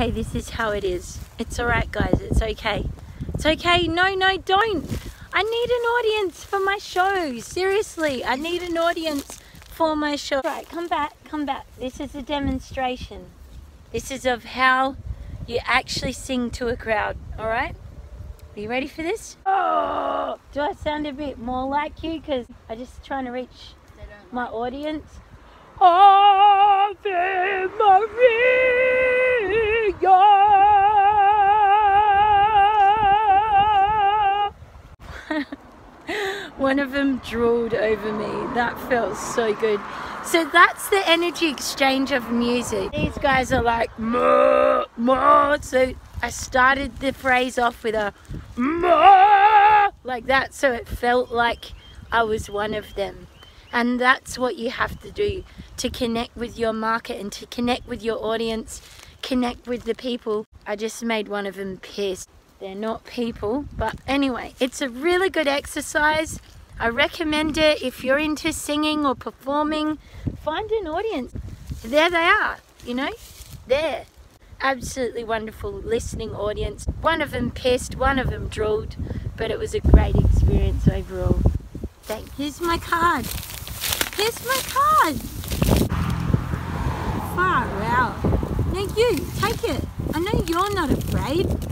okay, this is how it is. It's alright, guys. It's okay. It's okay. No, no, don't. I need an audience for my show. Seriously, I need an audience for my show. Right, come back, come back. This is a demonstration. This is of how you actually sing to a crowd, alright? Are you ready for this? Oh, do I sound a bit more like you? Because I'm just trying to reach my audience. Oh, Ave One of them drooled over me. That felt so good. So that's the energy exchange of music. These guys are like, more, more. So I started the phrase off with a more, like that. So it felt like I was one of them. And that's what you have to do to connect with your market and to connect with your audience, connect with the people. I just made one of them pissed. They're not people, but anyway, it's a really good exercise. I recommend it if you're into singing or performing. Find an audience. There they are, you know, there. Absolutely wonderful listening audience. One of them pissed, one of them drooled, but it was a great experience overall. Thank. you. Here's my card. Here's my card. Far out. Now you, take it. I know you're not afraid.